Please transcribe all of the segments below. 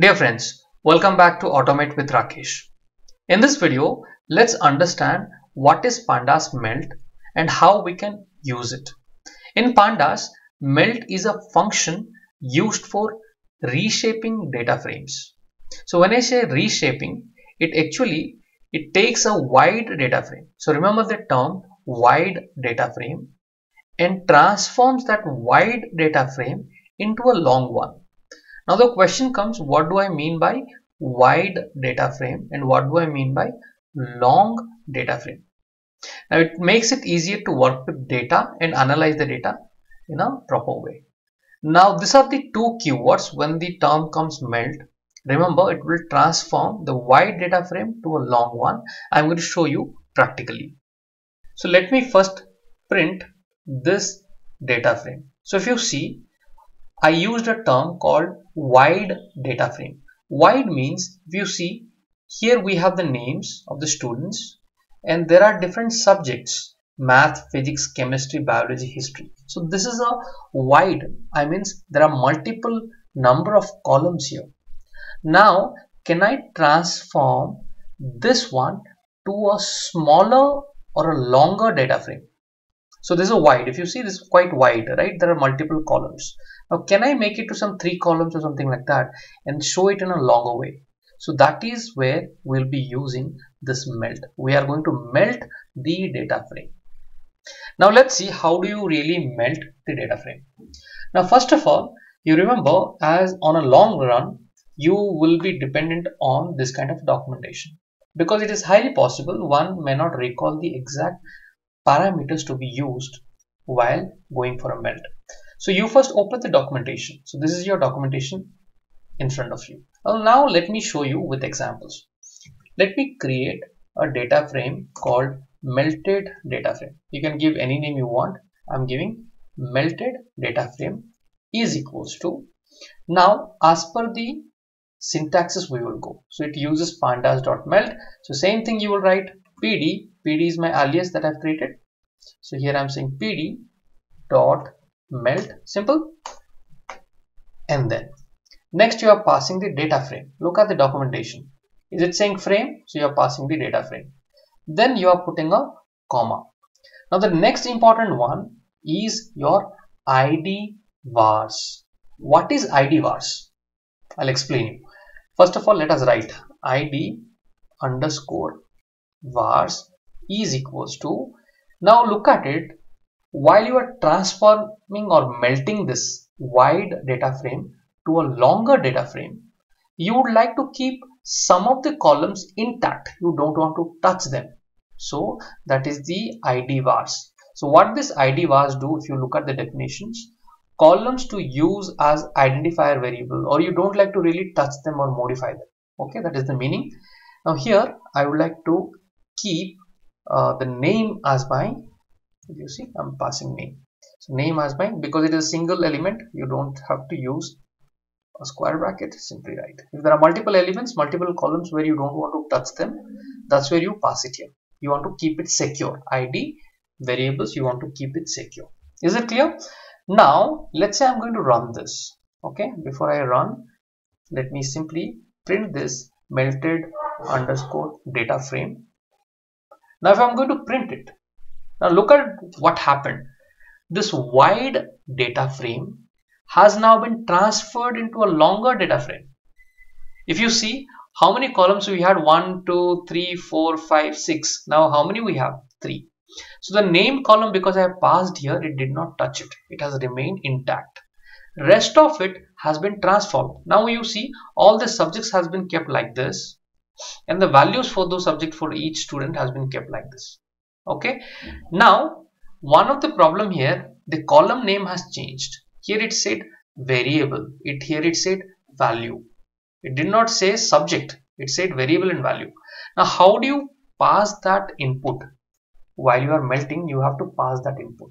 Dear friends, welcome back to Automate with Rakesh. In this video, let's understand what is Pandas melt and how we can use it. In Pandas, melt is a function used for reshaping data frames. So when I say reshaping, it actually it takes a wide data frame. So remember the term wide data frame and transforms that wide data frame into a long one now the question comes, what do I mean by wide data frame and what do I mean by long data frame? Now it makes it easier to work with data and analyze the data in a proper way. Now these are the two keywords when the term comes melt. Remember it will transform the wide data frame to a long one. I'm going to show you practically. So let me first print this data frame. So if you see I used a term called wide data frame. Wide means you see here we have the names of the students and there are different subjects math, physics, chemistry, biology, history. So this is a wide I means there are multiple number of columns here. Now can I transform this one to a smaller or a longer data frame? So this is wide. If you see this is quite wide, right? There are multiple columns. Now can I make it to some three columns or something like that and show it in a longer way? So that is where we'll be using this melt. We are going to melt the data frame. Now let's see how do you really melt the data frame. Now first of all, you remember as on a long run, you will be dependent on this kind of documentation because it is highly possible one may not recall the exact parameters to be used while going for a melt. So you first open the documentation. So this is your documentation in front of you. Well, now let me show you with examples. Let me create a data frame called melted data frame. You can give any name you want. I'm giving melted data frame is equals to now as per the syntaxes we will go so it uses pandas.melt so same thing you will write pd pd is my alias that I've created. So here I'm saying pd dot melt simple and then. Next you are passing the data frame. Look at the documentation. Is it saying frame? So you are passing the data frame. Then you are putting a comma. Now the next important one is your id vars what is id vars i'll explain you. First of all let us write id underscore vars is equals to now look at it while you are transforming or melting this wide data frame to a longer data frame you would like to keep some of the columns intact. You don't want to touch them. So that is the id vars. So what this id vars do if you look at the definitions columns to use as identifier variable or you don't like to really touch them or modify them. Okay that is the meaning. Now here i would like to keep uh, the name as my you see I'm passing name. So name as my because it is a single element you don't have to use a square bracket simply write. If there are multiple elements multiple columns where you don't want to touch them that's where you pass it here. You want to keep it secure. Id variables you want to keep it secure. Is it clear? Now let's say I'm going to run this okay? Before I run let me simply print this melted underscore data frame now if I'm going to print it, now look at what happened. This wide data frame has now been transferred into a longer data frame. If you see how many columns we had 1, 2, 3, 4, 5, 6. Now how many we have? 3. So the name column because I passed here it did not touch it. It has remained intact. Rest of it has been transformed. Now you see all the subjects has been kept like this and the values for those subject for each student has been kept like this. Okay? Now one of the problem here the column name has changed. Here it said variable. It here it said value. It did not say subject. It said variable and value. Now how do you pass that input? While you are melting you have to pass that input.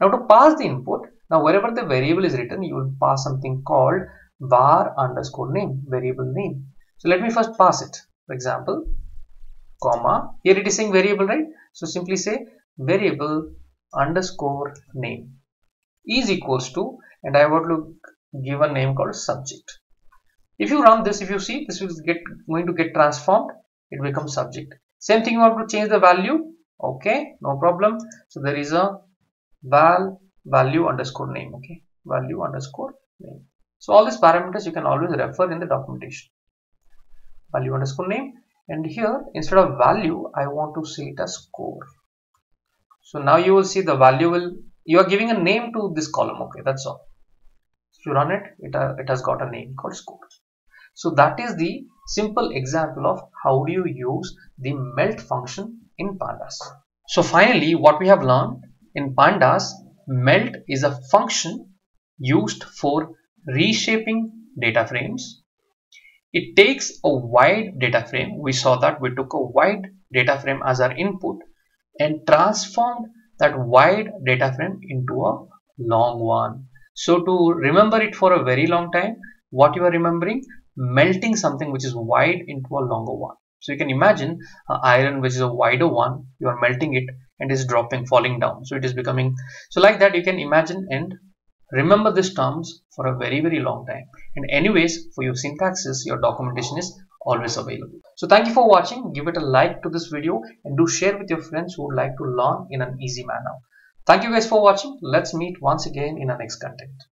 Now to pass the input now wherever the variable is written you will pass something called var underscore name variable name. So let me first pass it for example comma here it is saying variable right? So simply say variable underscore name is equals to and I want to give a name called subject. If you run this if you see this will get going to get transformed it becomes subject. Same thing you want to change the value? Okay no problem. So there is a val value underscore name okay? Value underscore name. So all these parameters you can always refer in the documentation value underscore name. And here instead of value I want to say it as score. So now you will see the value will you are giving a name to this column okay that's all. If you run it it, uh, it has got a name called score. So that is the simple example of how do you use the melt function in pandas. So finally what we have learned in pandas melt is a function used for reshaping data frames it takes a wide data frame. We saw that we took a wide data frame as our input and transformed that wide data frame into a long one. So to remember it for a very long time what you are remembering? Melting something which is wide into a longer one. So you can imagine iron which is a wider one you are melting it and is dropping falling down. So it is becoming so like that you can imagine and remember these terms for a very very long time. And anyways for your syntaxes your documentation is always available. So thank you for watching. Give it a like to this video and do share with your friends who would like to learn in an easy manner. Thank you guys for watching. Let's meet once again in our next content